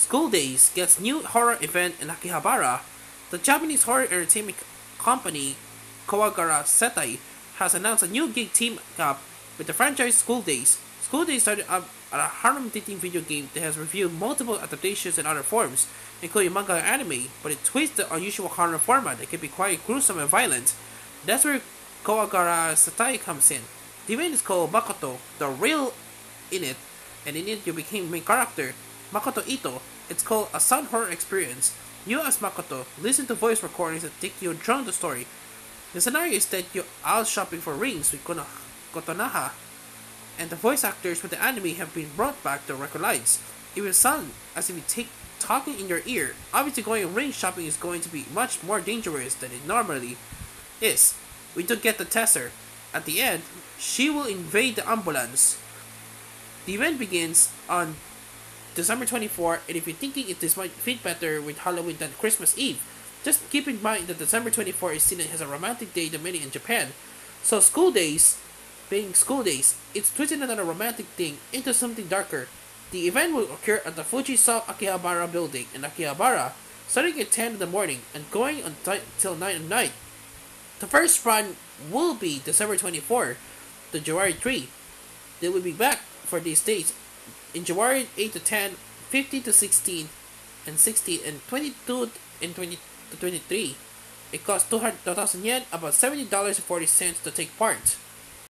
School Days gets new horror event in Akihabara. The Japanese horror entertainment company Kowagarasetai has announced a new gig team up with the franchise School Days. School Days started up a harem dating video game that has reviewed multiple adaptations in other forms, including manga and anime, but it twists the unusual horror format that can be quite gruesome and violent. That's where Kowagarasetai comes in. The event is called Makoto, the real in it, and in it you became main character, Makoto Ito. It's called a sound horror experience. You as Makoto listen to voice recordings that take you drawn the story. The scenario is that you're out shopping for rings with Kotonoha, and the voice actors with the anime have been brought back to record lines. It will sound as if you take talking in your ear. Obviously, going ring shopping is going to be much more dangerous than it normally is. We do get the tester. At the end, she will invade the ambulance. The event begins on December 24, and if you're thinking it this might fit better with Halloween than Christmas Eve, just keep in mind that December 24 is seen as a romantic day than many in Japan. So school days, being school days, it's twisted another romantic thing into something darker. The event will occur at the Fuji Soft Akihabara building in Akihabara, starting at 10 in the morning and going until 9 at night. The first run will be December 24 to January 3. They will be back for these dates in January 8 to 10, 15 to 16, and 16, and 22 and 20 to 23. It costs 200,000 yen, about $70.40 to take part.